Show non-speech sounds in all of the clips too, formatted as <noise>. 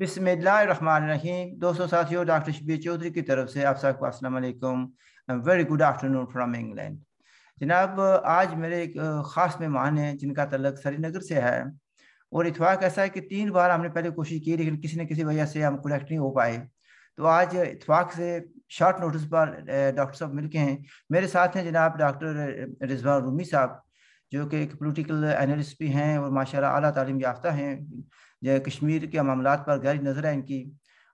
बिस्मिल्लाहिर्रहमानिर्रहीम। दोस्तों, साथियों, डॉक्टर शबीर चौधरी की तरफ़ से आप सबको अस्सलाम वालेकुम। Very good afternoon from England जनाब, आज मेरे एक ख़ास मेहमान हैं, जिनका तलक श्रीनगर से है। और इतफाक ऐसा है कि तीन बार हमने पहले कोशिश की, लेकिन किसी न किसी वजह से हम कनेक्ट नहीं हो पाए। तो आज इतफाक से शॉर्ट नोटिस पर डॉक्टर साहब मिल के हैं। मेरे साथ हैं जनाब डॉक्टर रिजवान रूमी साहब, जो कि एक पोलिटिकल एनालिस्ट भी हैं और माशाल्लाह आला तालीम याफ्ता हैं। जो कश्मीर के मामला पर गहरी नज़र है इनकी।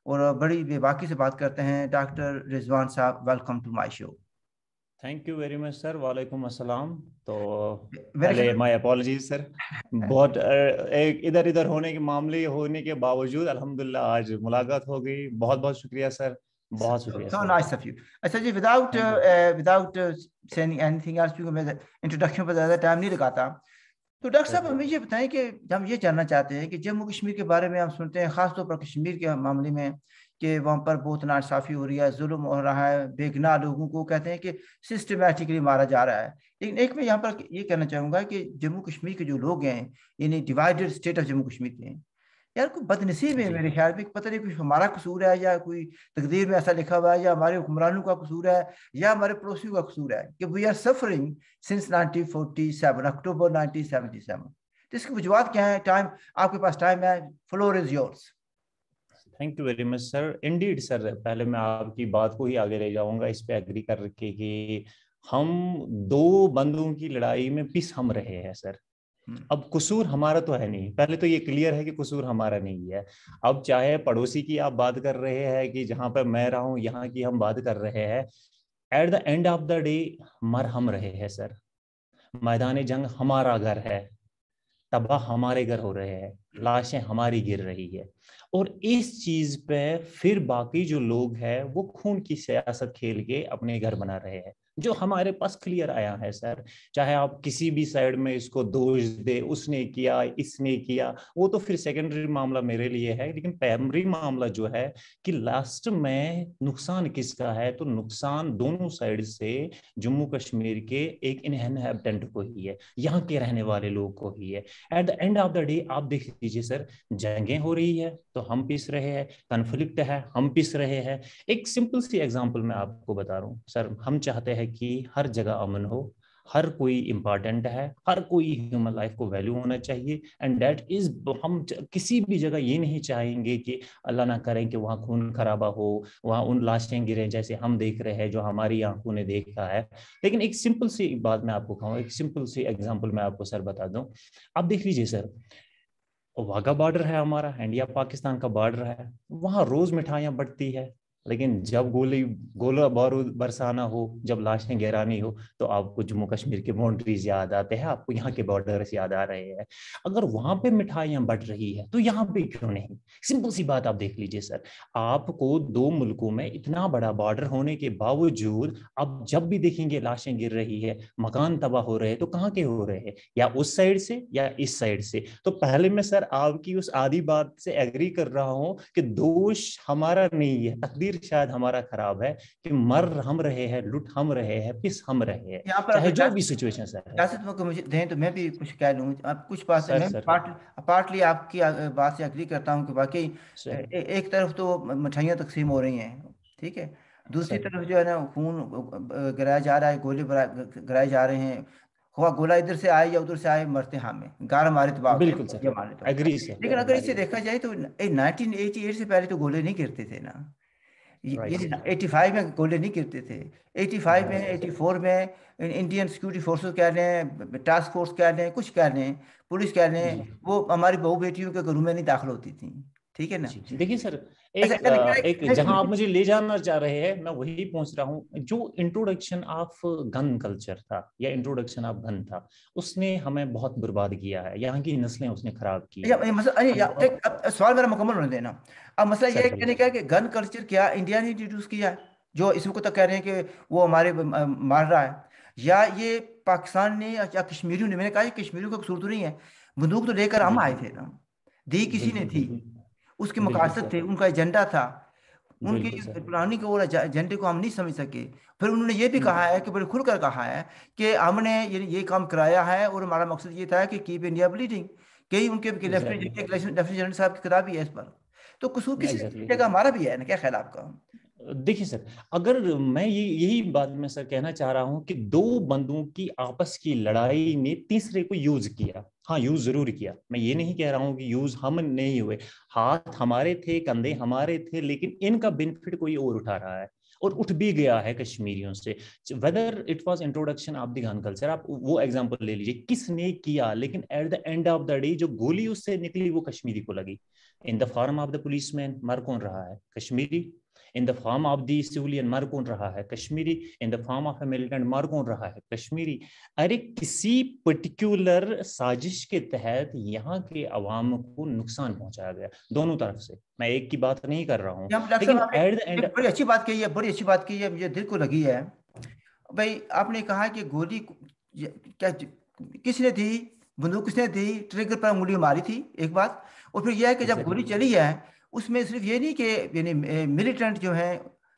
और बड़ी बेबाकी से बात करते हैं डॉक्टर रिजवान साहब welcome to my show. Thank you very much sir वालेकुम अस्सलाम। तो पहले माय अपॉलजीज सर बहुत एक इधर इधर होने के मामले होने के बावजूद अल्हम्दुलिल्लाह आज मुलाकात हो गई। बहुत बहुत शुक्रिया सर बहुत शुक्रिया so nice of you. अच्छा जी without without saying anything else क्योंकि मैं इंट्रोडक्शन पर ज़्यादा टाइम नहीं लगाता। तो डॉक्टर साहब हमें ये बताएँ कि हम ये जानना चाहते हैं कि जम्मू कश्मीर के बारे में हम सुनते हैं ख़ासतौर पर कश्मीर के मामले में कि वहाँ पर बहुत नासाफ़ी हो रही है जुल्म हो रहा है बेगना लोगों को कहते हैं कि सिस्टमेटिकली मारा जा रहा है। लेकिन एक मैं यहाँ पर ये कहना चाहूँगा कि जम्मू कश्मीर के जो लोग हैं यानी divided state of Jammu Kashmir के हैं यार कोई बदनसीब है मेरे ख्याल में पता नहीं कुछ हमारा कसूर है या कोई तकदीर में ऐसा लिखा हुआ है या हमारे हुक्मरानों का कसूर है या हमारे पड़ोसियों का कसूर है कि we are suffering since 1947 October 1977 तो इसकी वजूहत क्या है? टाइम आपके पास टाइम है। Floor is yours thank you very much sir indeed sir पहले मैं आपकी बात को ही आगे ले जाऊँगा इस पे एग्री कर रखे कि हम दो बंदों की लड़ाई में पिस हम रहे हैं सर। अब कसूर हमारा तो है नहीं। पहले तो ये क्लियर है कि कसूर हमारा नहीं है। अब चाहे पड़ोसी की आप बात कर रहे हैं कि जहाँ पर मैं रहा हूँ, यहाँ की हम बात कर रहे हैं। At the end of the day मर हम रहे हैं सर मैदान जंग हमारा घर है। तबाह हमारे घर हो रहे हैं। लाशें हमारी गिर रही है। और इस चीज़ पे फिर बाकी जो लोग हैं, वो खून की सियासत खेल के अपने घर बना रहे हैं, जो हमारे पास क्लियर आया है सर चाहे आप किसी भी साइड में इसको दोष दे, उसने किया, इसने किया, वो तो फिर सेकेंडरी मामला मेरे लिए है, लेकिन प्राइमरी मामला जो है कि लास्ट में नुकसान किसका है तो नुकसान दोनों साइड से जम्मू कश्मीर के एक इनहेबिटेंट को ही है, यहाँ के रहने वाले लोग को ही है। At the end of the day आप देख लीजिए सर, जंगें हो रही है तो हम पिस रहे हैं कन्फ्लिक्ट है, हम पिस रहे हैं। एक सिंपल सी एग्ज़ाम्पल मैं आपको बता रहा हूँ। सर, हम चाहते हैं कि हर जगह अमन हो, हर कोई इंपॉर्टेंट है, हर कोई ह्यूमन लाइफ को वैल्यू होना चाहिए एंड डेट इज़ हम किसी भी जगह ये नहीं चाहेंगे कि अल्लाह ना करें कि वहाँ खून खराबा हो, वहाँ उन लाशें गिरे जैसे हम देख रहे हैं, जो हमारी आँखों ने देखा है। लेकिन एक सिंपल सी बात मैं आपको कहूँ, एक सिंपल सी एग्ज़ाम्पल मैं आपको सर बता दूँ। आप देख लीजिए सर वाघा बॉर्डर है हमारा इंडिया पाकिस्तान का बॉर्डर है वहाँ रोज मिठाइयाँ बढ़ती है। लेकिन जब गोली, गोला बारूद बरसाना हो, जब लाशें गिरानी हो तो आपको जम्मू कश्मीर के बाउंड्रीज याद आते हैं, आपको यहाँ के बॉर्डर्स याद आ रहे हैं। अगर वहाँ पे मिठाइयाँ बढ़ रही है तो यहाँ पे क्यों नहीं? सिंपल सी बात आप देख लीजिए सर, आपको दो मुल्कों में इतना बड़ा बॉर्डर होने के बावजूद, आप जब भी देखेंगे लाशें गिर रही है, मकान तबाह हो रहे हैं तो कहाँ के हो रहे हैं? या उस साइड से, या इस साइड से? तो पहले मैं सर आपकी उस आधी बात से एग्री कर रहा हूँ कि दोष हमारा नहीं है, तकदीर तकदीर शायद हमारा खराब है कि मर हम रहे हैं लुट हम रहे हैं पिस हम रहे हैं। यहाँ पर जो भी सिचुएशन सर को मुझे दें तो मैं भी कुछ कह लूँ। अब कुछ बात पार्टली आपकी बात से अग्री करता हूँ कि बाकी एक तरफ़ तो मिठाइयाँ तकसीम हो रही हैं ठीक है? दूसरी तरफ़ जो है ना खून गिराया जा रहा है गोले गिराए जा रहे हैं। हुआ गोला इधर से आए या उधर से आए मरते हाँ में। गार मारे तो बाप बिल्कुल सर। मारे तो लेकिन अगर इसे देखा जाए तो 1988 से पहले तो गोले नहीं गिरते थे ना। एटी फाइव में गोले नहीं गिरते थे। एटी फाइव में एटी फोर में इंडियन सिक्योरिटी फोर्सेस कह लें टास्क फोर्स कह लें कुछ कह लें पुलिस कह लें वो हमारी बहू बेटियों के घरों में नहीं दाखिल होती थी। ठीक है ना? देखिए सर एक एक जहाँ आप मुझे ले जाना चाह रहे हैं मैं वही पहुँच रहा हूँ। जो इंट्रोडक्शन ऑफ़ गन कल्चर था या इंट्रोडक्शन ऑफ़ गन था उसने हमें बहुत बर्बाद किया है। यहाँ की नस्लें उसने खराब की एक सवाल मेरा मुकम्मल होने देना। अब मसला ये कहने का कि गन कल्चर क्या इंडिया ने इंट्रोड्यूस किया है? जो इसको तो कह रहे हैं कि वो हमारे मार रहा है। या ये पाकिस्तान ने या कश्मीरियों ने मैंने कहा कश्मीरियों का कसूर तो नहीं है। बंदूक तो लेकर हम आए थे ना। दी किसी ने थी? उसके मकासद थे उनका एजेंडा था। उनकी प्लानिंग को एजेंडे को हम नहीं समझ सके। फिर उन्होंने ये भी कहा है कि बड़े खुलकर कहा है कि हमने ये ये काम कराया है और हमारा मकसद ये था कि कीप इंडिया ब्लीडिंग कई उनके लेफ्टिनेंट जनरल साहब की किताब ही है इस पर। तो कसूर किसी जगह हमारा भी है ना क्या ख्याल आपका? देखिए सर अगर मैं ये यही बात मैं सर कहना चाह रहा हूँ कि दो बंदों की आपस की लड़ाई ने तीसरे को यूज़ किया। हाँ यूज़ ज़रूर किया। मैं ये नहीं कह रहा हूँ कि यूज़ हम नहीं हुए। हाथ हमारे थे, कंधे हमारे थे, लेकिन इनका बेनिफिट कोई और उठा रहा है और उठ भी गया है कश्मीरियों से। Whether it was introduction of the gun culture आप वो एग्ज़ाम्पल ले लीजिए। किसने किया? लेकिन at the end of the day जो गोली उससे निकली, वो कश्मीरी को लगी। In the form of the policeman मर कौन रहा है? Kashmiri? In the form of the civilian मर कौन रहा है Kashmiri in the form of a militant मर कौन रहा है कश्मीरी अरे किसी पर्टिकुलर साजिश के तहत यहाँ के अवाम को नुकसान पहुँचाया गया दोनों तरफ़ से। मैं एक की बात नहीं कर रहा हूँ लेकिन एट बड़ी अच्छी बात कही है बड़ी अच्छी बात कही है मुझे दिल को लगी है। भाई आपने कहा कि गोली क्या किसने थी बंदूक किसने थी ट्रिगर पर उंगली मारी थी एक बात। और फिर यह है कि जब गोली चली है उसमें सिर्फ़ ये नहीं कि यानी मिलिटेंट जो है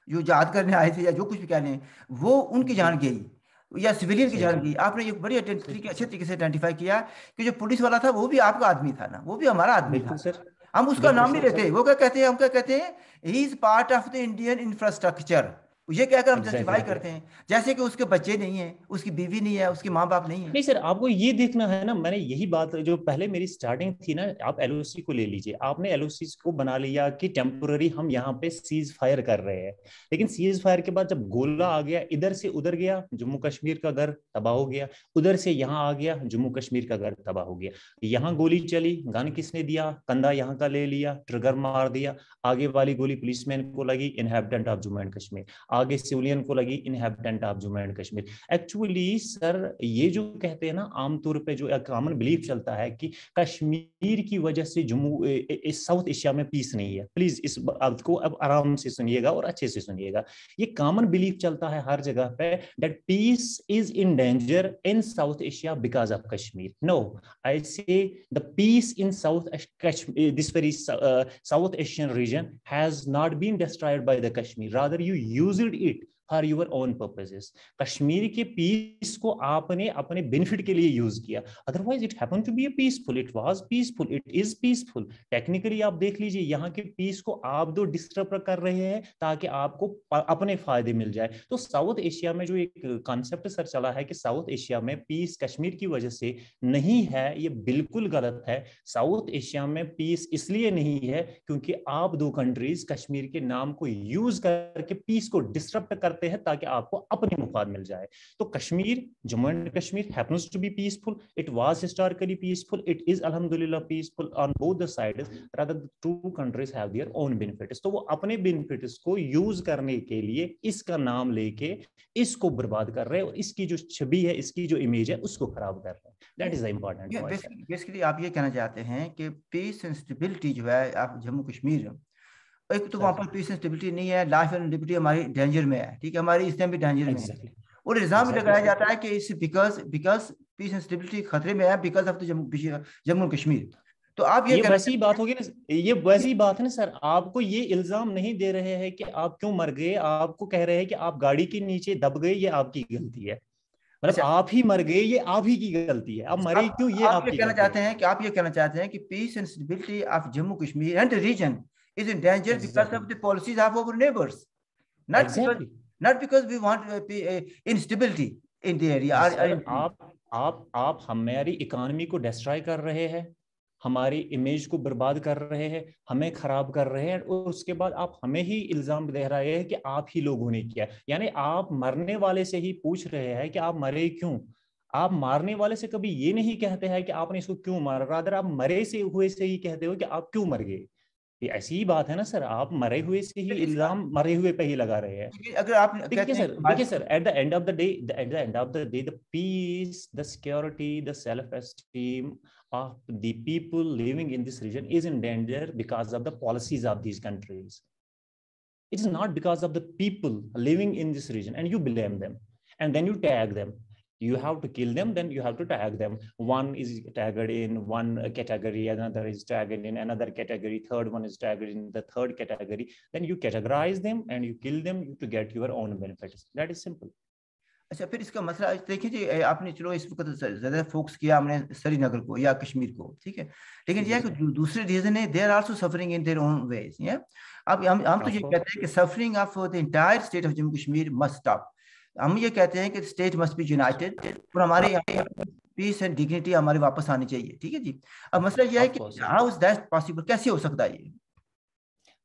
जो याद करने आए थे या जो कुछ भी कह लें वो उनकी जान गई या सिविलियन की जान गई। आपने एक बड़ी तरीके अच्छे तरीके से आइडेंटिफाई किया कि जो पुलिस वाला था वो भी आपका आदमी था ना वो भी हमारा आदमी था। सर। हम उसका नाम नहीं लेते वो क्या कहते हैं हम क्या कहते हैं he is part of the Indian infrastructure ये कहकर हम जस्टिफाई करते हैं। जैसे कि उसके बच्चे नहीं है उसकी बीवी नहीं है उसके माँ बाप नहीं है। नहीं सर आपको ये देखना है ना मैंने यही बात जो पहले मेरी स्टार्टिंग थी ना आप एलओसी को ले लीजिए। आपने एलओसी को बना लिया कि टेम्पोररी हम यहाँ पे सीज फायर कर रहे हैं। लेकिन सीज फायर के बाद जब गोला आ गया इधर से उधर गया जम्मू कश्मीर का घर तबाह हो गया। उधर से यहाँ आ गया जम्मू कश्मीर का घर तबाह हो गया। यहाँ गोली चली गन किसने दिया? कंधा यहाँ का ले लिया ट्रिगर मार दिया। आगे वाली गोली पुलिसमैन को लगी inhabitant of Jammu and Kashmir आगे सिविलियन को लगी inhabitant of Jammu and Kashmir actually sir ये जो कहते हैं ना, आमतौर पे जो कॉमन बिलीफ चलता है कि कश्मीर की वजह से जम्मू साउथ एशिया में पीस नहीं है। प्लीज़ इस बात को अब आराम से सुनिएगा और अच्छे से सुनिएगा। ये कॉमन बिलीफ चलता है हर जगह पे that peace is in danger in South Asia because of Kashmir no I say the peace in South this very South Asian region has not been destroyed by the Kashmir rather you used it for your own purposes Kashmir के peace को आपने अपने benefit के लिए use किया otherwise it happen to be a peaceful it was peaceful it is peaceful technically आप देख लीजिए, यहाँ के पीस को आप दो डिस्टर्ब कर रहे हैं ताकि आपको अपने फ़ायदे मिल जाए। तो साउथ एशिया में जो एक कॉन्सेप्ट सर चला है कि साउथ एशिया में पीस कश्मीर की वजह से नहीं है, ये बिल्कुल गलत है। साउथ एशिया में पीस इसलिए नहीं है क्योंकि आप दो कंट्रीज़ कश्मीर के नाम को यूज़ करके पीस को डिस्टर्ब कर करते हैं ताकि आपको अपने मुफाद मिल जाए। तो Kashmir Jammu and Kashmir happens to be peaceful it was historically peaceful it is अल्हम्दुलिल्लाह peaceful on both the sides rather two countries have their own benefits तो वो अपने बेनिफिट्स को यूज़ करने के लिए इसका नाम लेके इसको बर्बाद कर रहे हैं और इसकी जो छवि है इसकी जो इमेज है उसको खराब कर रहे हैं। That is the important basically आप ये कहना चाहते हैं कि पीस एंड स्टेबिलिटी जो है आप जम्मू कश्मीर एक तो वहाँ पर पीस एंड स्टेबिलिटी नहीं है लाइफ एंड लिबर्टी हमारी डेंजर में है ठीक है? हमारी इसमें भी डेंजर में है। और इल्ज़ाम भी लगाया जाता है कि इस because because peace and stability खतरे में है because of the Jammu Kashmir. तो आप ये, ये वैसी बात होगी ना ये वैसी बात है ना सर आपको ये इल्ज़ाम नहीं दे रहे हैं कि आप क्यों मर गए आपको कह रहे हैं कि आप गाड़ी के नीचे दब गए ये आपकी गलती है। मतलब अच्छा, आप ही मर गए ये आप ही की गलती है। आप मरे क्यों ये आप ये कहना चाहते हैं कि आप ये कहना चाहते हैं कि peace and stability of Jammu Kashmir and region is in danger exactly. because of the policies of our neighbors. Not exactly. because not because we want uh, uh, instability in the area. Sir, आप आप आप हमारी economy को destroy कर रहे हैं हमारी image को बर्बाद कर रहे हैं हमें खराब कर रहे हैं और उसके बाद आप हमें ही इल्ज़ाम दे रहे हैं कि आप ही लोगों ने किया यानी आप मरने वाले से ही पूछ रहे हैं कि आप मरे क्यों आप मारने वाले से कभी ये नहीं कहते हैं कि आपने इसको क्यों मारा रादर आप मरे से हुए से ही कहते हो कि आप क्यों मर गए ये ऐसी ही बात है ना सर आप मरे हुए से ही इल्ज़ाम मरे हुए पे ही लगा रहे हैं अगर आप देखिए सर देखिए sir at the end of the day at the end of the day the peace the security the self esteem of the people living in this region is in danger because of the policies of these countries it is not because of the people living in this region and you blame them and then you tag them you have to kill them then you have to tag them one is tagged in one category another is tagged in another category third one is tagged in the third category then you categorize them and you kill them to get your own benefits that is simple अच्छा फिर इसका मसला देखिए जी आपने चलो इस वक्त ज्यादा फोकस किया हमने श्रीनगर को या कश्मीर को ठीक है लेकिन यह कि दूसरे रीजन है they are also suffering in their own ways या अब हम हम तो ये कहते हैं कि suffering of the entire state of Jammu Kashmir must stop हम ये कहते हैं कि स्टेट मस्ट बी यूनाइटेड और हमारे यहाँ पीस एंड डिग्निटी हमारे वापस आनी चाहिए ठीक है जी? अब मसला यह है कि हाउ इज़ दैट पॉसिबल कैसे हो सकता है ये?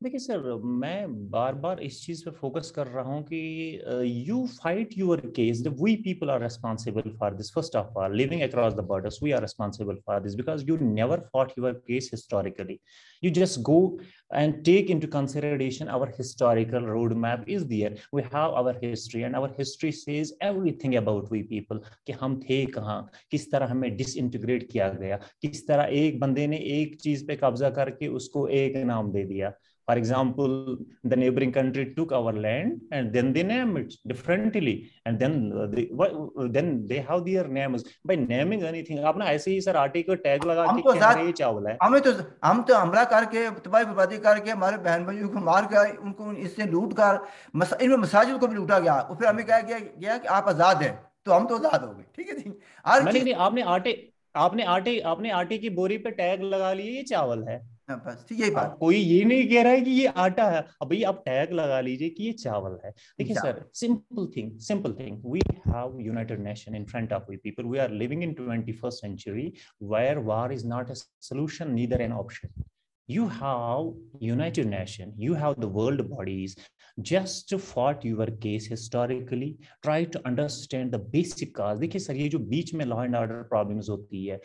देखिए सर, मैं बार बार इस चीज़ पे फोकस कर रहा हूँ कि you fight your case we people are responsible for this first of all living across the borders we are responsible for this because you never fought your case historically you just you just go and take into consideration our historical roadmap is there. We have our history, and our history says everything about we people, कि हम थे कहाँ, किस तरह हमें disintegrate किया गया, किस तरह एक बंदे ने एक चीज़ पे कब्जा करके उसको एक नाम दे दिया। For example, the neighboring country took our land and then they name it differently, and then they, then they have their names by naming anything. आपने ऐसे ही सर आटे को टैग लगा के तो क्या ये चावल है। हमें तो हम तो हमला करके तबाही बर्बादी करके हमारे बहन भाइयों को मार कर उनको इससे लूट कर मस, इनमें मसाजिद को भी लूटा गया। और फिर हमें कहा गया कि आप आज़ाद हैं तो हम तो आज़ाद हो गए। ठीक है जी? हर आपने आटे आपने आटे आपने आटे की बोरी पे टैग लगा लिए ये चावल है। हाँ, ठीक यही बात। कोई ये नहीं कह रहा है कि ये आटा है। अब भाई आप टैग लगा लीजिए कि ये चावल है। देखिए sir simple thing simple thing we have United Nation in front of we people we are living in 21st century where war is not a solution neither an option you have united nation you have the world bodies just fought your case historically try to understand the basic cause देखिए sir ये जो बीच में law and order problems होती है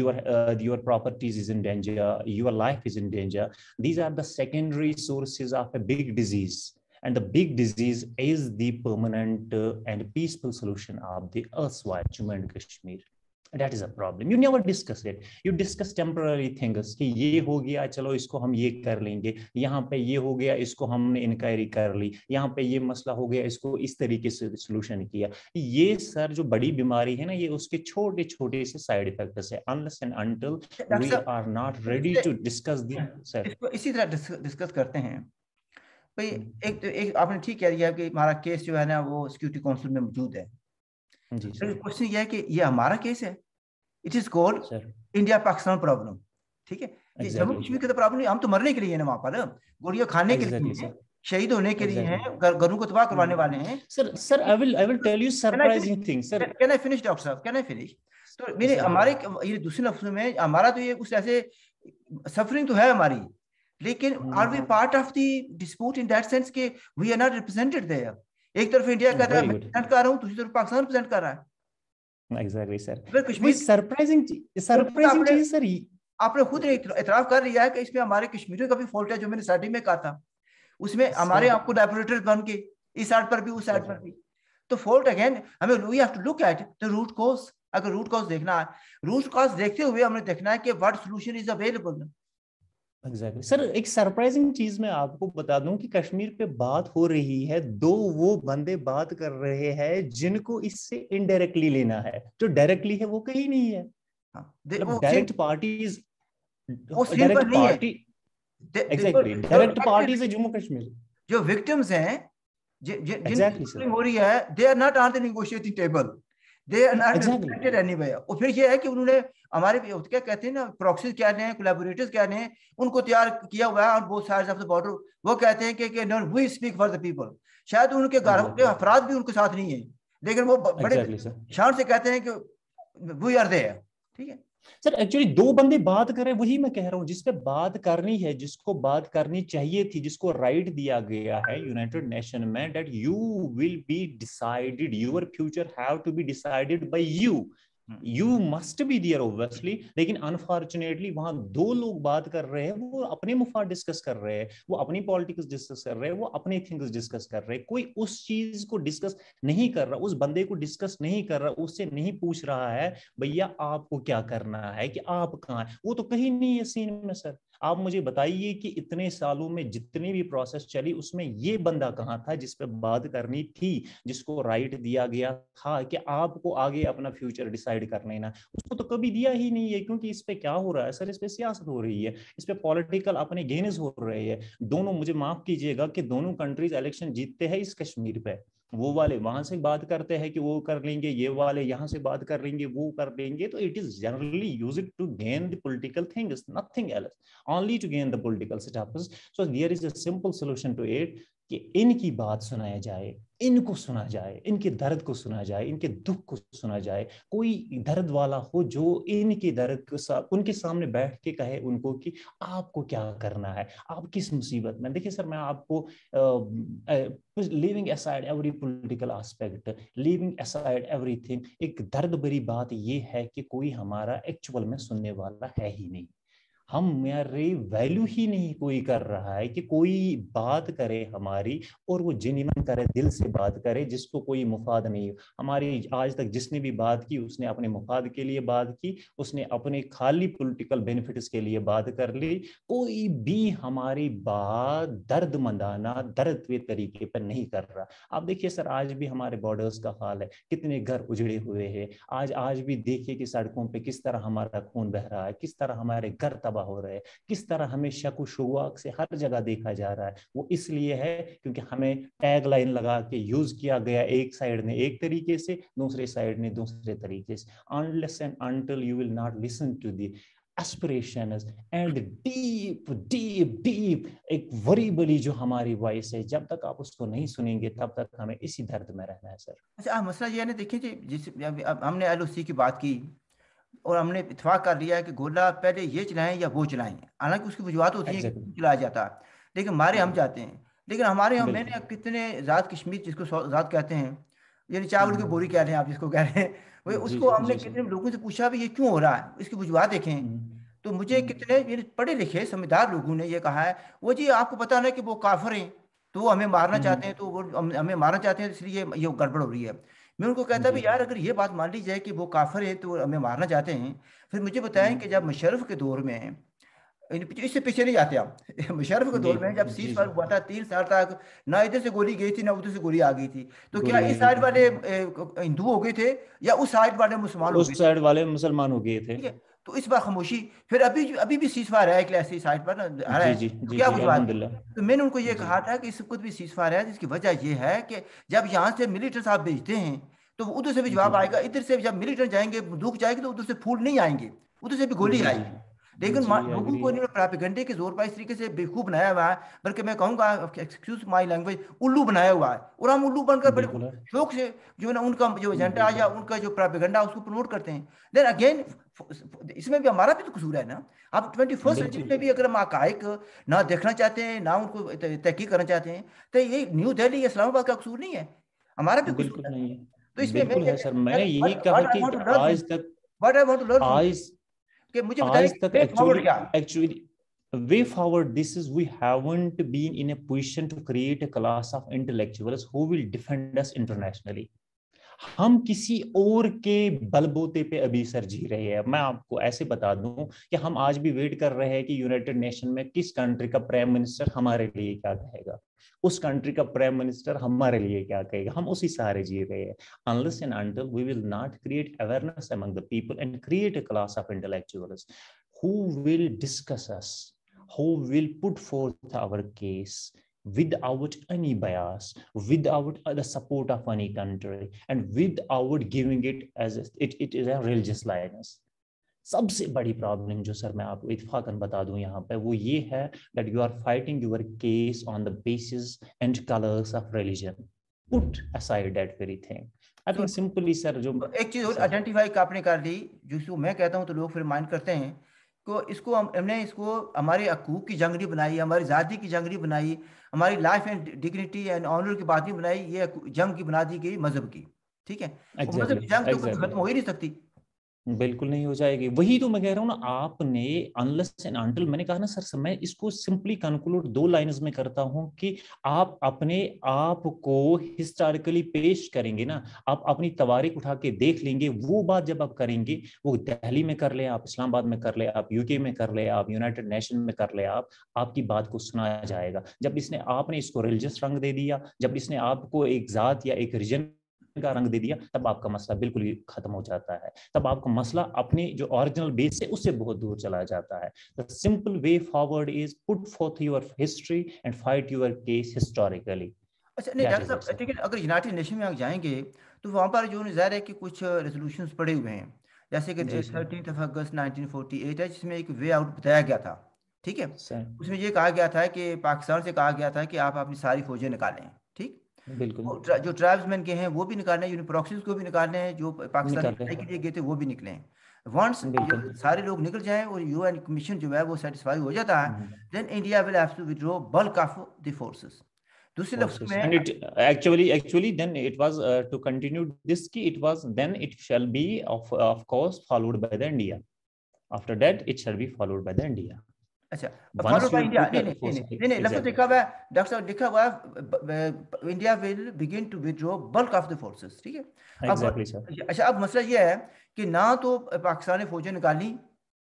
your uh, your properties is in danger your life is in danger these are the secondary sources of a big disease and the big disease is the permanent uh, and peaceful solution of the earthwide Jammu and Kashmir That is a problem. You never discuss it. You discuss temporary things कि ये हो गया चलो इसको हम ये कर लेंगे। यहाँ पे ये हो गया इसको हमने इंक्वायरी कर ली। यहाँ पे ये मसला हो गया इसको इस तरीके से सोल्यूशन किया। ये सर जो बड़ी बीमारी है ना ये उसके छोटे छोटे से साइड इफेक्ट्स है। Unless and until we are not ready to discuss the sir. इसी तरह डिस्कस करते हैं। भाई एक तो एक आपने ठीक कह दिया कि हमारा केस जो है ना वो सिक्योरिटी काउंसिल में मौजूद है। क्वेश्चन ये है कि ये हमारा केस है। It is called India Pakistan problem ठीक है? जम्मू कश्मीर का तो प्रॉब्लम नहीं हम तो मरने के लिए है ना वहाँ पर। गोलियाँ खाने के लिए शहीद होने के लिए हैं घरों को तबाह करवाने hmm. वाले हैं। Sir sir I will I will tell you surprising thing sir can I finish doctor साहब? कैन आई फिनिश तो मेरे हमारे ये दूसरे लफ्जों में हमारा तो ये कुछ ऐसे सफरिंग तो है हमारी। लेकिन are we part of the dispute in that sense के we are not represented there एक तरफ़ इंडिया कर रहा है मैं कर रहा हूँ दूसरी तरफ़ पाकिस्तान प्रेजेंट कर रहा है। Exactly sir Kashmir surprising surprising चीज़ सर आपने खुद इतराफ कर लिया है कि इसमें हमारे कश्मीरियों का भी फॉल्ट है जो मैंने स्टार्टिंग में कहा था। उसमें हमारे आपको लेबोरेटरी बन के इस साइड पर भी उस साइड पर भी। तो फॉल्ट अगेन हमें we have to look at the root cause अगर रूट कॉज देखना है रूट कॉज देखते हुए हमें देखना है कि what solution is available exactly sir एक सरप्राइजिंग चीज़ मैं आपको बता दूँ कि कश्मीर पे बात हो रही है दो वो बंदे बात कर रहे हैं जिनको इससे इनडायरेक्टली लेना है। जो डायरेक्टली है वो कहीं नहीं है। Direct parties direct party exactly direct parties है। जम्मू कश्मीर। जो विक्टिम्स हैं जिन हो रही है they are not on the negotiating table they are not anywhere और फिर ये है कि उन्होंने हमारे क्या कहते हैं ना प्रॉक्सीज क्या हैं कोलैबोरेटर्स क्या हैं उनको तैयार किया हुआ है on both sides of the border वो कहते हैं कि, कि no we speak for the people शायद उनके घर के अफराद भी उनके साथ नहीं है लेकिन वो बड़े शान से कहते हैं कि वी आर देयर ठीक है? सर एक्चुअली दो बंदे बात कर रहे हैं, वही मैं कह रहा हूँ, जिसपे बात करनी है, जिसको बात करनी चाहिए थी, जिसको राइट दिया गया है यूनाइटेड नेशन में that you will be decided your future have to be decided by you you must be there obviously लेकिन अनफॉर्चुनेटली वहाँ दो लोग बात कर रहे हैं वो अपने मुफाद डिस्कस कर रहे हैं वो अपनी पॉलिटिक्स डिस्कस कर रहे हैं वो अपने थिंग्स डिस्कस कर रहे हैं। कोई उस चीज़ को डिस्कस नहीं कर रहा उस बंदे को डिस्कस नहीं कर रहा उससे नहीं पूछ रहा है भैया आपको क्या करना है? कि आप कहाँ है? वो तो कहीं नहीं है सीन में सर आप मुझे बताइए कि इतने सालों में जितनी भी प्रोसेस चली, उसमें ये बंदा कहाँ था जिस पर बात करनी थी, जिसको राइट दिया गया था कि आपको आगे अपना फ्यूचर डिसाइड कर लेना उसको तो कभी दिया ही नहीं है, क्योंकि इस पे क्या हो रहा है? सर, इस पे सियासत हो रही है, इस पे पॉलिटिकल अपने गेनेस हो रहे हैं। दोनों, मुझे माफ़ कीजिएगा कि दोनों कंट्रीज़ इलेक्शन जीतते हैं इस कश्मीर पे। वो वाले वहाँ से बात करते हैं कि वो कर लेंगे, ये वाले यहाँ से बात कर लेंगे, वो कर लेंगे तो it is generally use to gain the political things nothing else only to gain the political so there is a simple solution to it कि इनकी बात सुनाया जाए इनको सुना जाए इनके दर्द को सुना जाए इनके दुख को सुना जाए। कोई दर्द वाला हो जो इनके दर्द को सा, उनके सामने बैठ के कहे उनको कि आपको क्या करना है? आप किस मुसीबत में? देखिए सर मैं आपको living aside every political aspect living aside everything एक दर्द भरी बात ये है कि कोई हमारा एक्चुअल में सुनने वाला है ही नहीं। हम मेरे वैल्यू ही नहीं कोई कर रहा है कि कोई बात करे हमारी और वो जिनिमन करे, दिल से बात करे, जिसको कोई मुफाद नहीं हमारी आज तक जिसने भी बात की, उसने अपने मुफाद के लिए बात की, उसने अपने खाली पॉलिटिकल बेनिफिट्स के लिए बात कर ली। कोई भी हमारी बात दर्द मंदाना दर्द के तरीके पर नहीं कर रहा। आप देखिए सर, आज भी हमारे बॉर्डर्स का हाल है। कितने घर उजड़े हुए हैं। आज आज भी देखिए कि सड़कों पर किस तरह हमारा खून बह रहा है, किस तरह हमारे घर तबाह तबाह हो रहे हैं, किस तरह हमें शक शुरुआत से हर जगह देखा जा रहा है। वो इसलिए है क्योंकि हमें टैग लाइन लगा के यूज़ किया गया एक साइड ने एक तरीके से, दूसरे साइड ने दूसरे तरीके से। Unless and until you will not listen to the aspirations and deep deep deep, एक वरी बली जो हमारी वॉइस है, जब तक आप उसको नहीं सुनेंगे, तब तक हमें इसी दर्द में रहना है, सर। अच्छा मसला ये है ना, देखिए जी, जिस हमने एल की बात की और हमने इतफाक कर लिया है कि गोला पहले ये चलाएँ या वो चलाएँ। हालाँकि उसकी वजूहत होती है कि चलाया जाता। है लेकिन हमारे हम जाते हैं। लेकिन हमारे हम मैंने कितने ज़ात कश्मीर जिसको ज़ात कहते हैं यानी चावल की हम्म। बोरी कह रहे हैं आप जिसको कह रहे हैं वही उसको हमने कितने लोगों से पूछा भी ये क्यों हो रहा है? इसकी वजूहत देखें। हम्म। तो मुझे हम्म। कितने पढ़े लिखे समझदार लोगों ने ये कहा है। वो जी आपको पता ना कि वो काफर हैं तो वो हमें मारना चाहते हैं तो वो हमें मारना चाहते हैं इसलिए ये गड़बड़ हो रही है। मैं उनको कहता भी यार अगर ये बात मान ली जाए कि वो काफर है तो हमें मारना चाहते हैं। फिर मुझे बताएँ। कि जब मुशरफ के दौर में इससे पीछे नहीं जाते आप। <laughs> मुशरफ के दौर में जब सीज फायर हुआ था तीन साल तक ना इधर से गोली गई थी ना उधर से गोली आ गई थी। तो क्या इस साइड वाले हिंदू हो गए थे या उस साइड वाले मुसलमान उस साइड वाले मुसलमान हो गए थे। तो इस बार खामोशी फिर अभी अभी भी सीज फायर है एक ऐसी साइड पर ना है जी, जी, तो क्या जी, तो मैंने उनको ये कहा था कि इस खुद भी सीज फायर है जिसकी वजह ये है कि जब यहाँ से मिलिट्री साहब भेजते हैं तो उधर से भी जवाब आएगा। इधर से जब मिलिट्री जाएँगे दुख जाएगी तो उधर से फूल नहीं आएँगे। उधर से भी गोली आएगी लेकिन लोगों को इन्होंने प्रापिगंडे के ज़ोर पर इस तरीके से बेवकूफ़ बनाया हुआ है बल्कि मैं कहूँगा एक्सक्यूज माई लैंग्वेज उल्लू बनाया हुआ है। और हम उल्लू बनकर बड़े शौक से जो ना उनका जो एजेंडा या उनका जो प्रापिगंडा उसको प्रमोट करते हैं। देन अगेन इसमें भी हमारा भी तो कसूर है ना। आप ट्वेंटी फ़र्स्ट सेंचुरी में भी अगर हम आकाइक ना देखना चाहते हैं ना उनको तहकीक करना चाहते हैं तो ये न्यू दिल्ली इस्लामाबाद का कसूर नहीं है। हमारा भी कसूर नहीं है। तो इसमें बिल्कुल है सर। मैंने यही कहा कि आज तक what I want to learn आज कि मुझे बताइए actually actually way forward this is we haven't been in a position to create a class of intellectuals who will defend us internationally. हम किसी और के बलबूते पे अभी सर जी रहे हैं। मैं आपको ऐसे बता दूँ कि हम आज भी वेट कर रहे हैं कि यूनाइटेड नेशन में किस कंट्री का प्राइम मिनिस्टर हमारे लिए क्या कहेगा। उस कंट्री का प्राइम मिनिस्टर हमारे लिए क्या कहेगा। हम उसी सहारे जी रहे हैं। Unless and until we will not create awareness among the people and create a class of intellectuals who will discuss us, who will put forth our case without any bias, without the support of any country, and without giving it as a, it, it is a religious lioness. सबसे बड़ी problem जो sir मैं आपको इतफाकन बता दूँ यहाँ पे वो ये है that you are fighting your case on the basis and colours of religion put aside that very thing I think simply sir जो एक चीज़ आइडेंटिफाई आपने कर ली जिसको मैं कहता हूँ तो लोग फिर माइंड करते हैं। को इसको हमने इसको हमारे हकूक की जंगली बनाई हमारी ज़ाती की जंगली बनाई हमारी life and dignity and honour की बात नहीं बनाई ये जंग की बना दी गई मज़हब की ठीक है exactly, मज़हब जंग तो exactly. खत्म हो ही नहीं सकती बिल्कुल नहीं हो जाएगी। वही तो मैं कह रहा हूँ ना, आपने अनलेस एंड अंटिल मैंने कहा ना, सर मैं इसको सिंपली कंक्लूड दो लाइंस में करता हूँ कि आप अपने आप को हिस्टोरिकली पेश करेंगे ना, आप अपनी तवारीख उठा के देख लेंगे, वो बात जब आप करेंगे, वो दिल्ली में कर ले आप, इस्लामाबाद में कर ले आप यूके में कर ले आप यूनाइटेड नेशन में कर ले आप, आपकी बात को सुनाया जाएगा। जब इसने, आपने इसको रिलीजियस रंग दे दिया, जब इसने आपको एक जात या एक रीजन का रंग दे दिया तब आपका मसला बिल्कुल ही खत्म हो जाता है। तब आपका मसला अपने जो ओरिजिनल बेस है उससे बहुत दूर चला जाता है। The simple way forward is put forth your history and fight your case historically अच्छा नहीं डॉक्टर साहब ठीक है अगर यूनाइटेड नेशन में आप जाएँगे तो वहाँ पर जो ज़ाहिर है कि कुछ रेजोल्यूशन पड़े हुए हैं। जैसे कि थर्टीन ऑफ़ अगस्त 1948 है जिसमें एक वे आउट बताया गया था ठीक है? उसमें ये कहा गया था कि पाकिस्तान से कहा गया था कि आप अपनी सारी फौजें निकालें ठीक? बिल्कुल। जो ट्राइब्समैन के हैं वो भी निकालने हैं प्रॉक्सीज को भी निकालने हैं जो पाकिस्तान के लिए गए थे वो भी निकले वंस सारे लोग निकल जाए और यूएन कमीशन जो है वो सेटिस्फाई हो जाता है then India will have to withdraw bulk of the forces दूसरे लफ्ज में and it actually actually then it was to continue this की it was then it shall be of of course followed by the India after that it shall be followed by the India अच्छा follow by India नहीं नहीं नहीं नहीं लफ्ज लिखा हुआ है डॉक्टर साहब लिखा हुआ है India will begin to withdraw bulk of the forces ठीक है? एग्जैक्टली अच्छा अब मसला ये है कि ना तो पाकिस्तान ने फौजें निकाली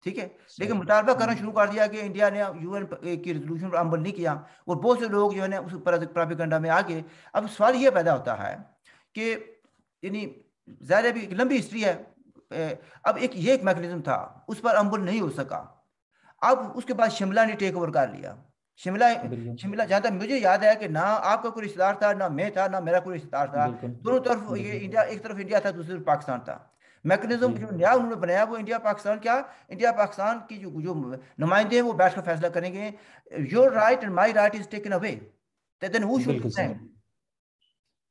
ठीक है? लेकिन मुतालबा करना शुरू कर दिया कि इंडिया ने यूएन की रेजोल्यूशन पर अमल नहीं किया और बहुत से लोग जो है उस प्रापिकंडा में आ गए अब सवाल ये पैदा होता है कि यानी ज़ाहिर लंबी हिस्ट्री है अब एक ये एक मैकेनिज्म था उस पर अमल नहीं हो सका। अब उसके बाद शिमला ने टेक ओवर कर लिया। शिमला शिमला जहाँ तक मुझे याद है कि ना आपका कोई रिश्तेदार था ना मैं था ना मेरा कोई रिश्तेदार था। दोनों तरफ़ ये इंडिया एक तरफ़ इंडिया था दूसरी तरफ़ पाकिस्तान था। मैकेनिज्म जो नया उन्होंने बनाया वो इंडिया पाकिस्तान क्या? इंडिया पाकिस्तान की जो जो नुमाइंदे हैं वो बैठ कर फैसला करेंगे। Your right and my right is taken away then who should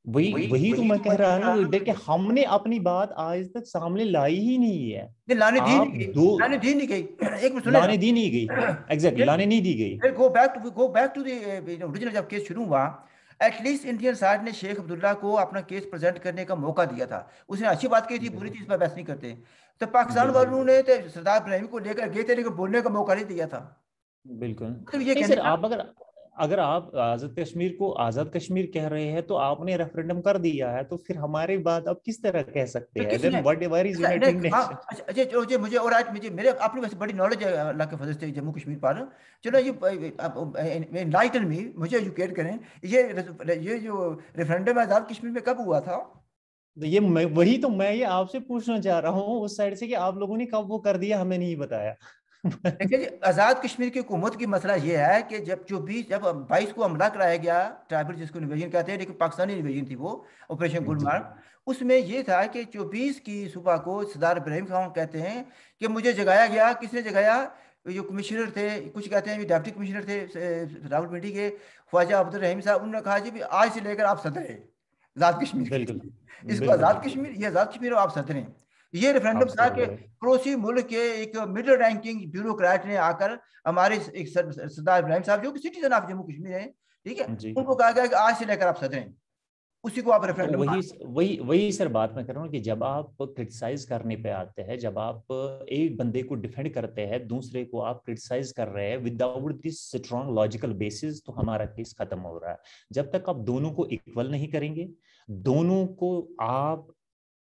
वही वही तो मैं कह रहा हूँ देखिए हमने अपनी बात आज तक सामने लाई ही नहीं है। लाने दी नहीं गई। <clears throat> लाने दी नहीं गई। एक मिनट लाने दी नहीं गई। एग्जैक्टली लाने नहीं दी गई। Go back to go back to the original जब केस शुरू हुआ एटलीस्ट इंडियन साइड ने शेख अब्दुल्ला को अपना केस प्रेजेंट करने का मौका दिया था। उसने अच्छी बात कही थी बुरी इस पर बहस नहीं करते। तो पाकिस्तान वालों ने तो सरदार इब्राहिम को लेकर गए थे लेकिन बोलने का मौका नहीं दिया था। बिल्कुल। तो ये कहने आप अगर अगर आप आज़ाद कश्मीर को आज़ाद कश्मीर कह रहे हैं तो आपने रेफरेंडम कर दिया है तो फिर हमारी बात अब किस तरह कह सकते तो हैं? Then whatever is United Nation अच्छा जो मुझे और आज मुझे मेरे अपनी वैसे बड़ी नॉलेज है अल्लाह के फजल से जम्मू कश्मीर पर। चलो ये एनलाइटन मी मुझे एजुकेट करें ये ये जो रेफरेंडम आज़ाद कश्मीर में कब हुआ था? तो ये मैं वही तो मैं ये आपसे पूछना चाह रहा हूँ उस साइड से कि आप लोगों ने कब वो कर दिया हमें नहीं बताया। <laughs> देखिए आज़ाद कश्मीर की हुकूमत की मसला ये है कि जब जो बीस जब बाईस को हमला कराया गया ट्राइबल जिसको निवेजन कहते हैं लेकिन पाकिस्तानी निवेजन थी वो ऑपरेशन गुलमार्ग उसमें ये था कि चौबीस की सुबह को सरदार इब्राहिम खान कहते हैं कि मुझे जगाया गया किसने जगाया? जो कमिश्नर थे कुछ कहते हैं डिप्टी कमिश्नर थे रावलपिंडी के ख्वाजा अब्दुल रहीम साहब उन्होंने कहा जी आज से लेकर आप सदर हैं आज़ाद कश्मीर इसको आज़ाद कश्मीर ये आज़ाद कश्मीर आप सदर हैं। ये रेफरेंडम था कि पड़ोसी मुल्क के एक मिडिल रैंकिंग ब्यूरोक्रेट ने आकर हमारे एक सरदार इब्राहिम साहब जो कि सिटीजन ऑफ़ जम्मू कश्मीर है ठीक है? उनको कहा गया कि आज से लेकर आप सदर उसी को आप रेफरेंडम वही वही वही सर बात मैं कर रहा हूँ कि जब आप क्रिटिसाइज करने पे आते हैं जब आप एक बंदे को डिफेंड करते हैं दूसरे को आप क्रिटिसाइज कर रहे हैं without this strong logical basis तो हमारा केस खत्म हो रहा है। जब तक आप दोनों को इक्वल नहीं करेंगे दोनों को आप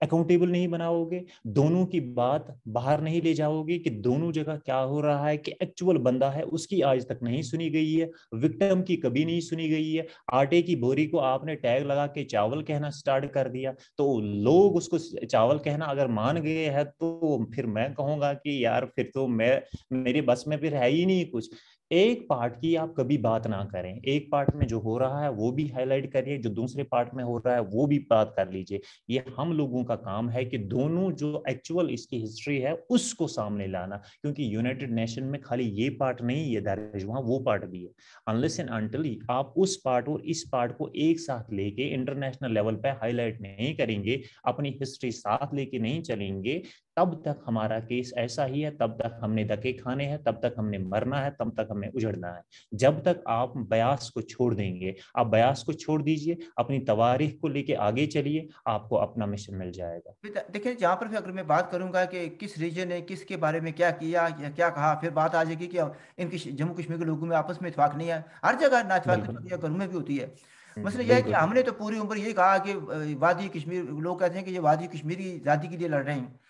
अकाउंटेबल नहीं बनाओगे, दोनों की बात बाहर नहीं ले जाओगे कि दोनों जगह क्या हो रहा है, कि एक्चुअल बंदा है, उसकी आज तक नहीं सुनी गई है विक्टिम की कभी नहीं सुनी गई है, आटे की बोरी को आपने टैग लगा के चावल कहना स्टार्ट कर दिया तो लोग उसको चावल कहना अगर मान गए हैं तो फिर मैं कहूँगा कि यार फिर तो मैं, मेरे बस में फिर है ही नहीं कुछ। एक पार्ट की आप कभी बात ना करें। एक पार्ट में जो हो रहा है, वो भी हाईलाइट करिए, जो दूसरे पार्ट में हो रहा है, वो भी बात कर लीजिए। ये हम लोगों का काम है कि दोनों जो एक्चुअल इसकी हिस्ट्री है, उसको सामने लाना। क्योंकि यूनाइटेड नेशन में खाली ये पार्ट नहीं है दर्ज वहाँ, वो पार्ट भी है। अनलेस एंड अनटली आप उस पार्ट और इस पार्ट को एक साथ लेके इंटरनेशनल लेवल पर हाईलाइट नहीं करेंगे, अपनी हिस्ट्री साथ लेके नहीं चलेंगे तब तक हमारा केस ऐसा ही है तब तक हमने धके खाने हैं तब तक हमने मरना है तब तक हमें उजड़ना है। जब तक आप बयास को छोड़ देंगे आप बयास को छोड़ दीजिए अपनी तवारीख को लेके आगे चलिए आपको अपना मिशन मिल जाएगा। देखिए जहाँ पर भी अगर मैं बात करूँगा कि किस रीजन ने किसके बारे में क्या किया या क्या कहा फिर बात आ जाएगी कि इनकी जम्मू कश्मीर के लोगों में आपस में इतफाक नहीं है। हर जगह ना इतफाक घरों में भी होती है। मसला यह है कि हमने तो पूरी उम्र ये कहा कि वादी कश्मीर लोग कहते हैं कि ये वादी कश्मीरी आज़ादी के लिए लड़ रहे हैं।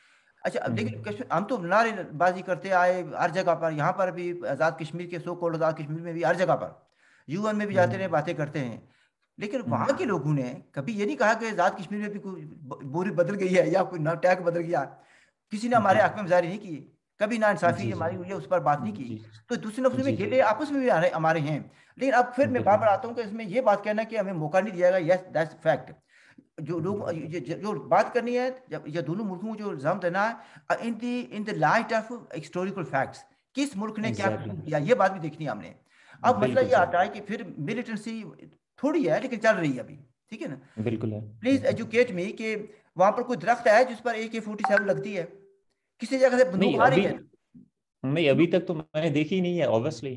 अच्छा अब लेकिन हम्म। हम तो नारेबाजी करते आए हर जगह पर यहाँ पर भी आज़ाद कश्मीर के सो कोल्ड आज़ाद कश्मीर में भी हर जगह पर यूएन में भी जाते रहे हम्म। बातें करते हैं लेकिन वहाँ हम्म। के लोगों ने कभी ये नहीं कहा कि आज़ाद कश्मीर में भी कोई बोरी बदल गई है या कोई टैग बदल गया किसी ने हमारे हक में जारी नहीं की कभी ना इंसाफी हमारी हुई है उस पर बात नहीं की तो दूसरे नफ्स में गिले आपस में भी हमारे हैं लेकिन अब फिर मैं बार बार आता हूँ कि इसमें ये बात कहना कि हमें मौका नहीं दिया गया यस दैट्स फैक्ट जो लोग जो बात करनी है जब ये दोनों मुल्कों को जो इल्ज़ाम देना है in the in the light of historical facts किस मुल्क ने क्या किया ये बात भी देखनी है हमने। अब मसला ये आता है कि फिर मिलिटेंसी थोड़ी है लेकिन चल रही है अभी ठीक है ना? बिल्कुल है। प्लीज़ एजुकेट मी कि वहाँ पर कोई दरख्त है जिस पर ए के फोर्टी सेवन लगती है? किसी जगह से बंदूक आ रही है? नहीं अभी तक तो मैंने देखी नहीं है ऑब्वियसली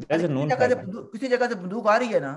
किसी जगह से बंदूक आ रही है ना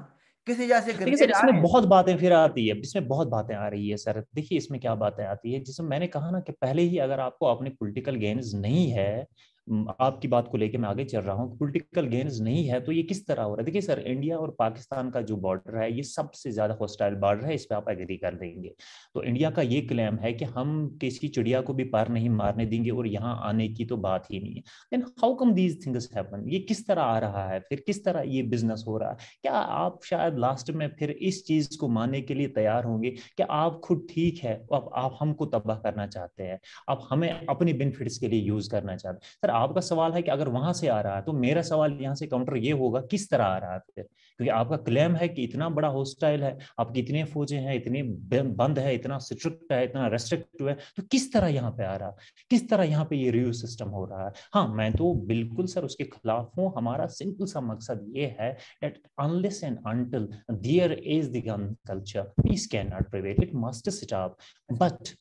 किसी जैसे सर इसमें बहुत बातें फिर आती है इसमें बहुत बातें आ रही है सर। देखिए इसमें क्या बातें आती है जिसमें मैंने कहा ना कि पहले ही अगर आपको अपने पॉलिटिकल गेन्स नहीं है आपकी बात को लेके मैं आगे चल रहा हूँ पोलिटिकल गेन्स नहीं है तो ये किस तरह हो रहा है? देखिए सर इंडिया और पाकिस्तान का जो बॉर्डर है, ये सबसे ज़्यादा हॉस्टाइल बॉर्डर है, इस पर आप एग्री कर देंगे। तो इंडिया का ये क्लेम है कि हम किसी चिड़िया को भी पार नहीं मारने देंगे और यहाँ आने की तो बात ही नहीं है। Then how come these things happen ये किस तरह आ रहा है? फिर किस तरह ये बिज़नेस हो रहा है? क्या आप शायद लास्ट में फिर इस चीज़ को मानने के लिए तैयार होंगे कि आप खुद ठीक है, अब आप हमको तबाह करना चाहते हैं, आप हमें अपने बेनिफिट्स के लिए यूज़ करना चाहते हैं। सर आपका सवाल है कि अगर वहाँ से आ रहा है तो मेरा सवाल यहाँ से काउंटर ये होगा किस तरह आ रहा है फिर क्योंकि आपका क्लेम है कि इतना बड़ा हॉस्टाइल है आपकी इतने फौजें हैं इतने बंद है इतना स्ट्रिक्ट है इतना रेस्ट्रिक्टिव है तो किस तरह यहाँ पे आ रहा है किस तरह यहाँ पे ये रिव्यू सिस्टम हो रहा है हाँ मैं तो बिल्कुल सर उसके खिलाफ हूँ हमारा सिंपल सा मकसद ये है that unless and until is the gun culture, peace cannot prevail. It must stop. But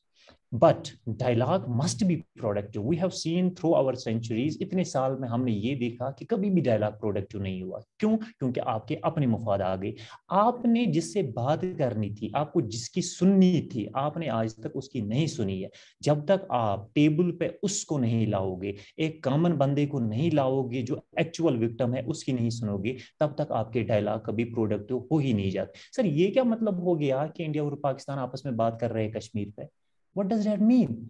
but dialogue must be productive we have seen through our centuries इतने साल में हमने ये देखा कि कभी भी डायलॉग प्रोडक्टिव नहीं हुआ। क्यों? क्योंकि आपके अपने मुफाद आ गए। आपने जिससे बात करनी थी, आपको जिसकी सुननी थी, आपने आज तक उसकी नहीं सुनी है। जब तक आप टेबल पे उसको नहीं लाओगे, एक कॉमन बंदे को नहीं लाओगे, जो एक्चुअल विक्टम है, उसकी नहीं सुनोगे, तब तक आपके डायलॉग कभी प्रोडक्टिव हो ही नहीं जाते। सर, ये क्या मतलब हो गया कि इंडिया और पाकिस्तान आपस में बात कर रहे हैं कश्मीर पे? What does that mean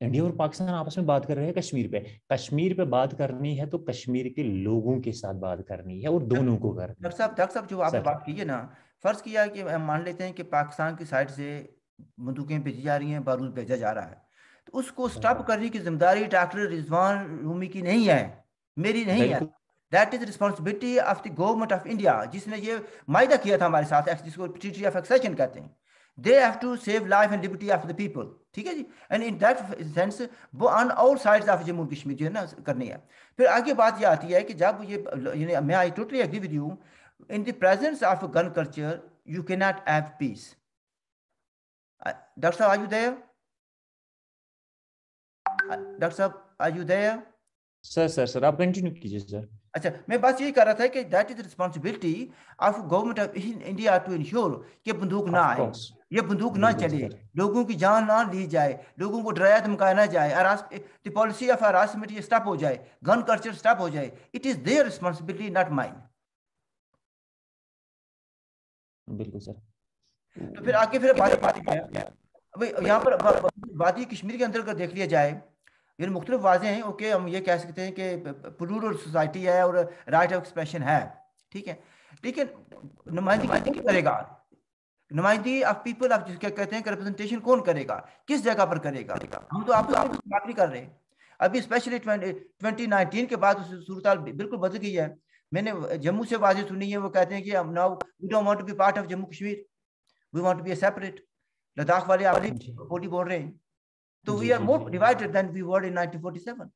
India और पाकिस्तान आपस में बात कर रहे हैं कश्मीर पे। कश्मीर पे बात करनी है तो कश्मीर के लोगों के साथ बात करनी है और दोनों को कर डॉक्टर साहब डॉक्टर साहब जो आपने बात की है ना फ़र्ज़ किया कि हम मान लेते हैं कि पाकिस्तान की साइड से बंदूकें भेजी जा रही हैं बारूद भेजा जा रहा है। तो उसको स्टॉप करने की ज़िम्मेदारी डॉक्टर रिजवान रूमी की नहीं है। मेरी नहीं है। That is responsibility of the government of India जिसने ये मायदा किया था हमारे साथ जिसको कहते हैं। They have to save life and liberty of the people ठीक है जी? एंड इन दैट सेंस वो on all sides of Jammu Kashmir जो है ना करनी है। फिर आगे बात ये आती है कि जब ये मैं I totally agree with you in the presence of gun culture you can not have peace doctor साहब आर यू देयर डॉक्टर साहब are you there sir sir sir आप कंटिन्यू कीजिए सर अच्छा मैं बस यही कर रहा था कि that is responsibility of government of India to ensure कि बंदूक ना आए। ये बंदूक ना चले। लोगों की जान ना ली जाए लोगों को डराया धमकाया ना जाए द पॉलिसी ऑफ़ हरासमेंट ये स्टॉप हो जाए गन कल्चर स्टॉप हो जाए it is their responsibility not mine बिल्कुल सर। तो फिर आगे फिर बात बात यहाँ पर वादी कश्मीर के अंदर अगर देख लिया जाए ये मुख्तलिफ़ वाजे हैं ओके हम ये कह सकते हैं कि प्लूरल सोसाइटी है और राइट ऑफ़ एक्सप्रेशन है ठीक है। लेकिन नुमाइंदगी करेगा? नुमाइंदगी ऑफ़ पीपल आप जिसके कहते हैं कि रिप्रेजेंटेशन कौन करेगा? किस जगह पर करेगा? हम तो आप आप बात नहीं कर रहे अभी स्पेशली ट्वेंटी नाइनटीन के बाद सूरत बिल्कुल बदल गई है। मैंने जम्मू से वाजे सुनी है वो कहते हैं कि now we don't want to be part of Jammu Kashmir. We want to be separate Ladakh वाले आप बोली बोल रहे हैं। So we are more divided than we were in 1947.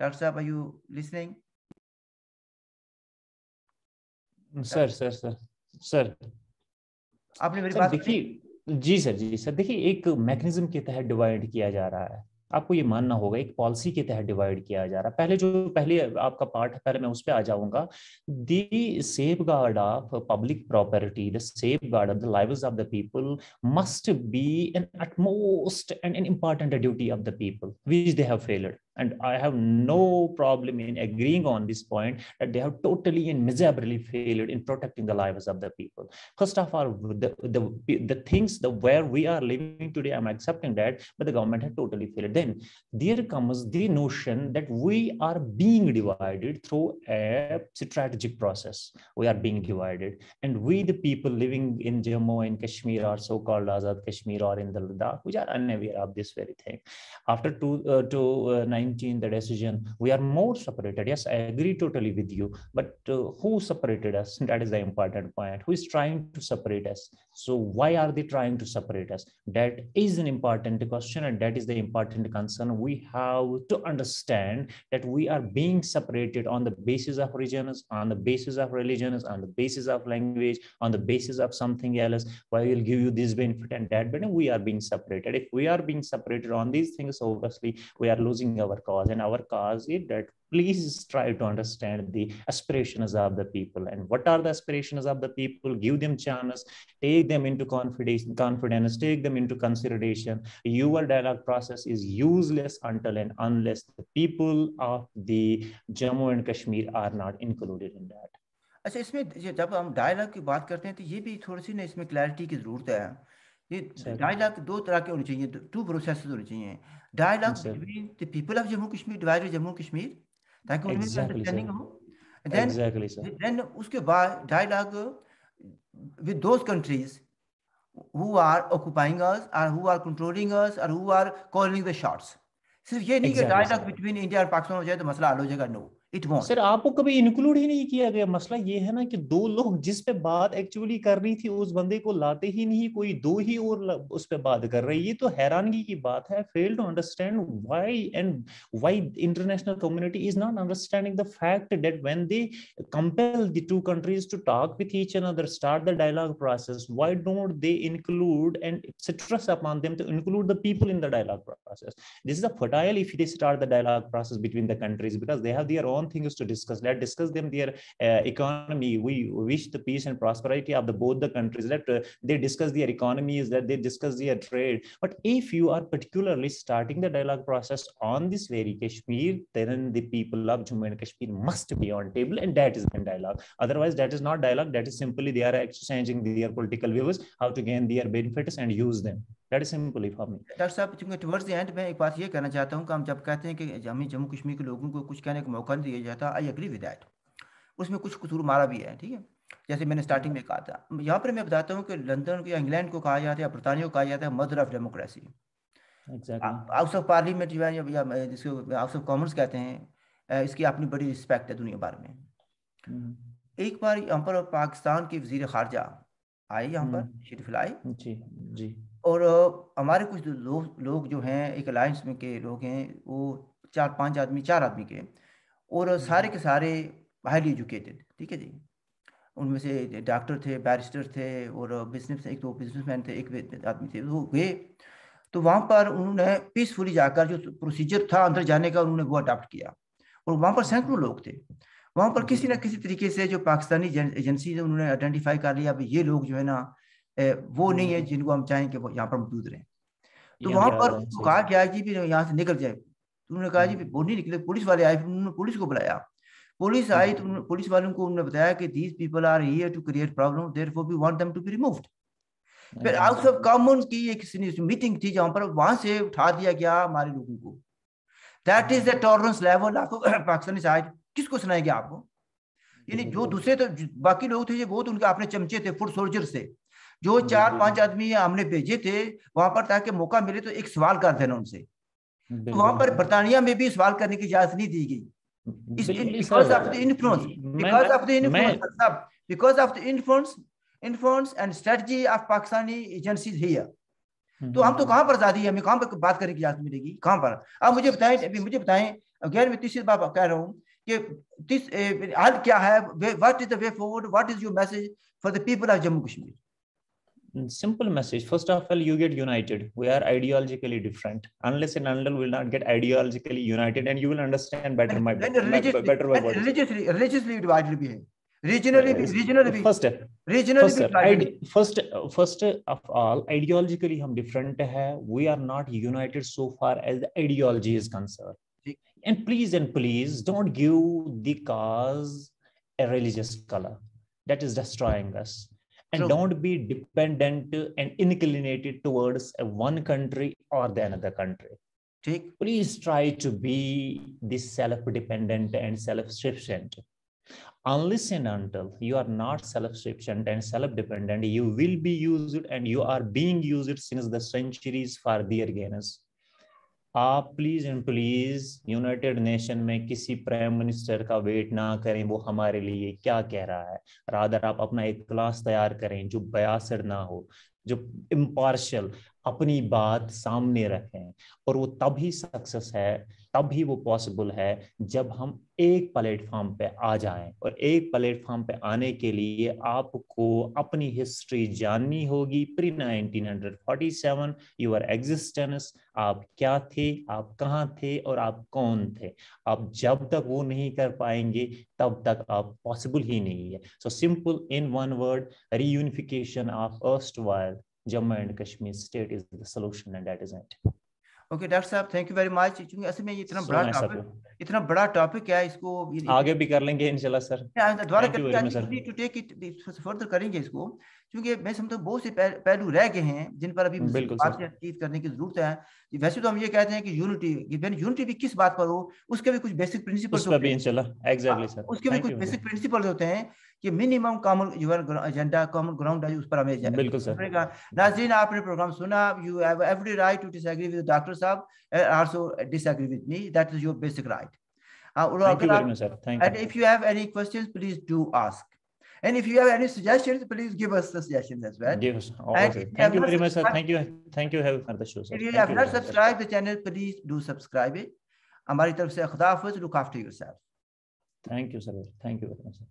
Dr. Saab, are you listening? Sir sir sir sir. आपने मेरी बात देखिए जी सर जी सर देखिए एक मैकेनिज्म के तहत डिवाइड किया जा रहा है। आपको ये मानना होगा एक पॉलिसी के तहत डिवाइड किया जा रहा है। पहले जो पहले आपका पार्ट है पहले मैं उस पर आ जाऊँगा। The safeguard of public property the safeguard of the live of the people must be an utmost and an important duty of the people which they have failed and I have no problem in agreeing on this point that they have totally and miserably failed in protecting the lives of the people. First of all, the, the, the things the where we are living today, I'm accepting that, but the government had totally failed. Then there comes the notion that we are being divided through a strategic process. We are being divided. And we, the people living in Jammu and Kashmir or so-called Azad Kashmir or in the Ladakh, which are unaware of this very thing. After two, uh, two, uh, 19 the decision. We are more separated. Yes i agree totally with you. But uh, who separated us? That is the important point. Who is trying to separate us? So why are they trying to separate us? That is an important question and that is the important concern we have to understand that we are being separated on the basis of regions on the basis of religions on the basis of language on the basis of something else. Why will give you this benefit and that benefit? We are being separated. If we are being separated on these things obviously we are losing our cause and our cause is that please try to understand the aspirations of the people and what are the aspirations of the people give them chance take them into confidence confidence take them into consideration your dialogue process is useless until and unless the people of the jammu and kashmir are not included in that अच्छा इसमें जब हम dialogue की बात करते हैं तो ये भी थोड़ी सी ना इसमें क्लैरिटी की ज़रूरत है ये डायलॉग दो तरह के होने चाहिए टू प्रोसेस होने चाहिए। Dialogue between the people of Jammu Kashmir divided Jammu Kashmir ताकि उनमें अंडरस्टैंडिंग हो। देन देन उसके बाद dialogue with those countries who are occupying us और हु आर कंट्रोलिंग अस और who are calling the shots सिर्फ़ ये नहीं कि डायलॉग बिटवीन इंडिया और पाकिस्तान हो जाए तो मसला हल हो जाएगा नो. सर आपको कभी इंक्लूड ही नहीं किया गया? मसला ये है ना कि दो लोग जिस पे बात एक्चुअली कर रही थी, उस बंदे को लाते ही नहीं, कोई दो ही और उस पे बात कर रही है। तो हैरानगी की बात है। Fail to understand why and why international community is not understanding the fact that when they compel the two countries to talk with each other start the dialogue process why don't they include and stress upon them to include the people in the dialogue process this is a futile if they start the dialogue process between the countries because they have their own one thing is to discuss. Let's discuss them their uh, economy. We wish the peace and prosperity of the both the countries. Let uh, they discuss their economies. That they discuss their trade. But if you are particularly starting the dialogue process on this very Kashmir, then the people of Jammu and Kashmir must be on table, and that is the dialogue. Otherwise, that is not dialogue. That is simply they are exchanging their political views, how to gain their benefits and use them. That is simply for me. Doctor साहब चूँकि towards the end मैं एक बात ये कहना चाहता हूँ कि हम जब कहते हैं कि हमें जम्मू कश्मीर के लोगों को कुछ कहने का मौका नहीं दिया जाता आई एग्री विद दैट उसमें कुछ कसूर हमारा भी है ठीक है? जैसे मैंने स्टार्टिंग में कहा था। यहाँ पर मैं बताता हूँ कि लंदन या इंग्लैंड को कहा जाता है बरतानिया को कहा जाता है mother of democracy house of parliament जो है या जिसको हाउस ऑफ़ कॉमन्स कहते हैं इसकी अपनी बड़ी रिस्पेक्ट है दुनिया भर में। हम्म। एक बार यहाँ पर पाकिस्तान के वज़ीर खारजा आए यहाँ पर हम्म। शरीफ लाए जी जी। और हमारे कुछ लोग लोग जो हैं एक अलायंस में के लोग हैं वो चार पाँच आदमी चार आदमी के और सारे के सारे हाईली एजुकेटेड ठीक है जी? उनमें से डॉक्टर थे बैरिस्टर थे और बिज़नेस एक तो बिजनेसमैन थे एक आदमी थे वो गए। तो वहाँ पर उन्होंने पीसफुली जाकर जो प्रोसीजर था अंदर जाने का उन्होंने वो अडाप्ट किया। और वहाँ पर सैकड़ों लोग थे। वहाँ पर किसी ना किसी तरीके से जो पाकिस्तानी एजेंसी उन्होंने आइडेंटिफाई कर लिया ये लोग जो है ना वो नहीं है हम्म। जिनको हम चाहें कि वो यहाँ पर मौजूद रहे। तो वहाँ पर कहा क्या कि फिर यहाँ से निकल जाए। तो उन्होंने कहा जी वो नहीं निकले पुलिस वाले आए उन्होंने पुलिस को बुलाया। पुलिस आई तो हम्म। पुलिस वालों को उन्होंने बताया कि these people are here to create problem therefore we want them to be removed फिर हाउस ऑफ़ कॉमन की एक मीटिंग थी जहाँ पर वहाँ से उठा दिया गया हमारे लोगों को। That is the tolerance level of Pakistani side किसको सुनाएँगे आपको यानी जो दूसरे तो बाकी लोग थे वो तो उनके अपने चमचे थे फुट सोल्जर से। जो चार पाँच आदमी हमने भेजे थे वहाँ पर ताकि मौका मिले तो एक सवाल कर देना उनसे। तो वहाँ पर बरतानिया में भी सवाल करने की इजाज़त नहीं दी गई। because of the influence because of the influence because of the influence influence and strategy of Pakistani agencies here तो हम तो कहाँ पर आज़ादी है? हमें कहाँ पर बात करने की इजाज़त मिलेगी? कहाँ पर? अब मुझे बताएँ अभी मुझे बताएँ गैर मैं तीसरी बात कह रहा हूँ कि हल क्या है? What is the way forward what is your message for the people of Jammu Kashmir Mm, simple message. First of all you get united. We are ideologically different. Unless and until we will not get ideologically united and you will understand better my, religiously, better my religiously religiously divided भी regionally yes. regionally first regionally first, ide- first first of all ideologically hum different hai we are not united so far as the ideology is concerned. and please and please don't give the cause a religious color. That is destroying us and True. don't be dependent and inclinated towards one country or the another country Take. please try to be this self-dependent and self-sufficient unless and until you are not self-sufficient and self-dependent you will be used and you are being used since the centuries for their gains आप please and please united nation में किसी prime minister का wait ना करें, वो हमारे लिए क्या कह रहा है? रादर आप अपना एक क्लास तैयार करें जो बयासर ना हो, जो इम्पार्शल अपनी बात सामने रखें। और वो तभी सक्सेस है तभी वो पॉसिबल है जब हम एक प्लेटफॉर्म पे आ जाएँ और एक प्लेटफॉर्म पे आने के लिए आपको अपनी हिस्ट्री जाननी होगी। प्री 1947 यूर एग्जिस्टेंस आप क्या थे, आप कहाँ थे और आप कौन थे? आप जब तक वो नहीं कर पाएँगे, तब तक आप पॉसिबल ही नहीं है। So simple in one word reunification of erstwhile Jammu and Kashmir state is the solution and that is it. Okay doctor साहब थैंक यू वेरी मच क्योंकि असल में ये इतना बड़ा टॉपिक इतना बड़ा टॉपिक है इसको? आगे भी कर लेंगे इंशाल्लाह सर। दोबारा टू टेक इट फर्दर करेंगे इसको। क्योंकि मैं समझता हूँ बहुत से पहलू रह गए हैं जिन पर अभी बातचीत करने की ज़रूरत है। वैसे तो हम ये कहते हैं कि यूनिटी यूनिटी भी किस बात पर हो उसके भी कुछ बेसिक प्रिंसिपल सर उसके भी कुछ बेसिक प्रिंसिपल होते हैं। कि minimum common your agenda common ground है उस पर हमें बिल्कुल सर नाजरीन आपने प्रोग्राम सुना you have every right to disagree with doctor साहब also disagree with me that is your basic right Thank you. Thank and you. if you have any questions, please do ask. And if you have any suggestions, please give us the suggestions as well. Give us. Okay. Thank you very much, sir. Thank you. Thank you for the show, sir. If you have not subscribed the channel, please do subscribe it. हमारी तरफ़ से खुदा हाफिज look after yourself. Thank you, sir. Thank you very much, sir.